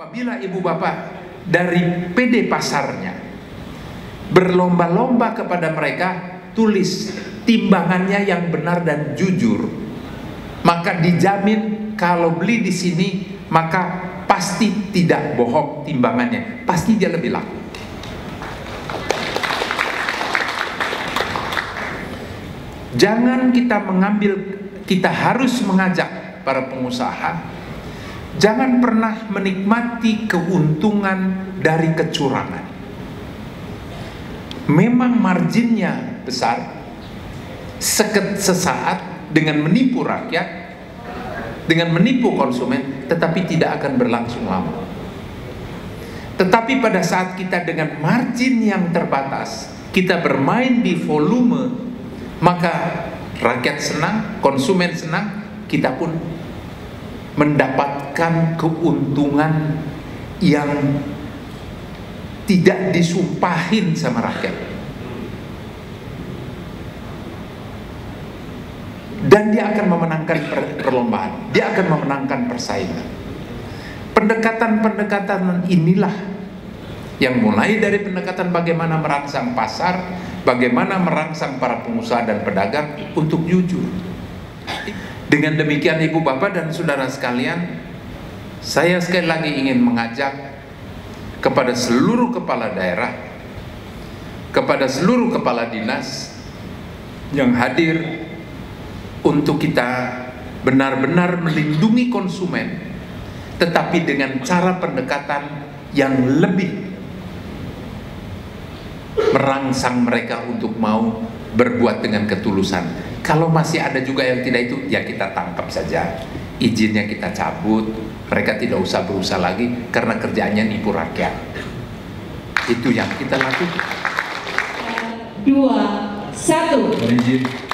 Apabila ibu bapak dari PD pasarnya berlomba-lomba kepada mereka tulis timbangannya yang benar dan jujur, maka dijamin kalau beli di sini maka pasti tidak bohong timbangannya, pasti dia lebih laku. Jangan kita mengambil, kita harus mengajak para pengusaha, jangan pernah menikmati keuntungan dari kecurangan. Memang marginnya besar, sesaat dengan menipu rakyat, dengan menipu konsumen, tetapi tidak akan berlangsung lama. Tetapi pada saat kita dengan margin yang terbatas, kita bermain di volume maka rakyat senang, konsumen senang, kita pun mendapatkan keuntungan yang tidak disumpahin sama rakyat. Dan dia akan memenangkan perlombaan, dia akan memenangkan persaingan. Pendekatan-pendekatan inilah yang mulai dari pendekatan bagaimana merangsang pasar, bagaimana merangsang para pengusaha dan pedagang untuk jujur. Dengan demikian Ibu Bapak dan Saudara sekalian, saya sekali lagi ingin mengajak kepada seluruh kepala daerah, kepada seluruh kepala dinas yang hadir untuk kita benar-benar melindungi konsumen, tetapi dengan cara pendekatan yang lebih merangsang mereka untuk mau berbuat dengan ketulusan. Kalau masih ada juga yang tidak itu, ya kita tangkap saja. Izinnya kita cabut, mereka tidak usah berusaha lagi karena kerjaannya nipu rakyat. Itu yang kita lakukan. Dua, satu. Mohon izin